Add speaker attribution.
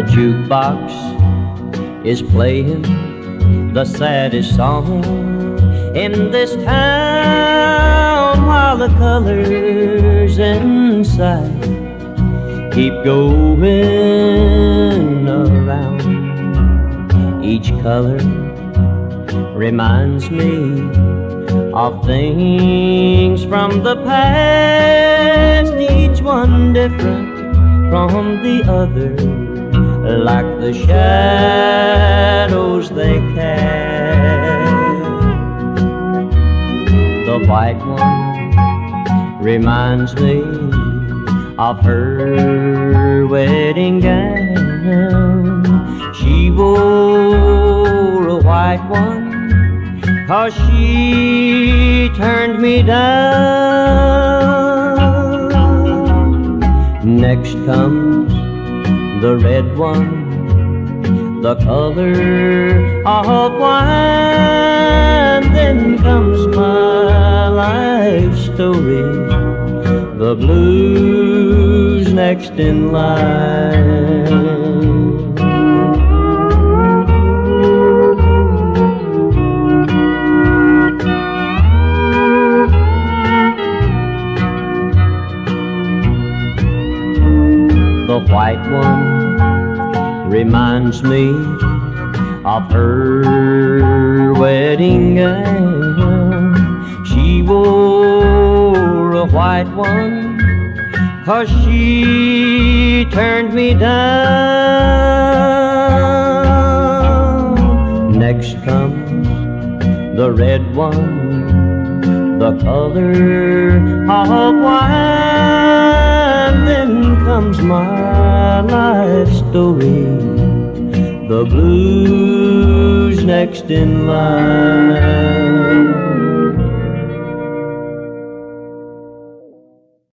Speaker 1: jukebox is playing the saddest song in this town while the colors inside keep going around. Each color reminds me of things from the past, each one different from the other, like the shadows they cast. The white one reminds me of her wedding gown. She wore a white one Cause she turned me down. Next comes the red one, the color of wine. Then comes my life story, the blues next in line. The white one reminds me of her wedding gown. She wore a white one cause she turned me down. Next comes the red one, the color of wine. Comes my life story, the blues next in line.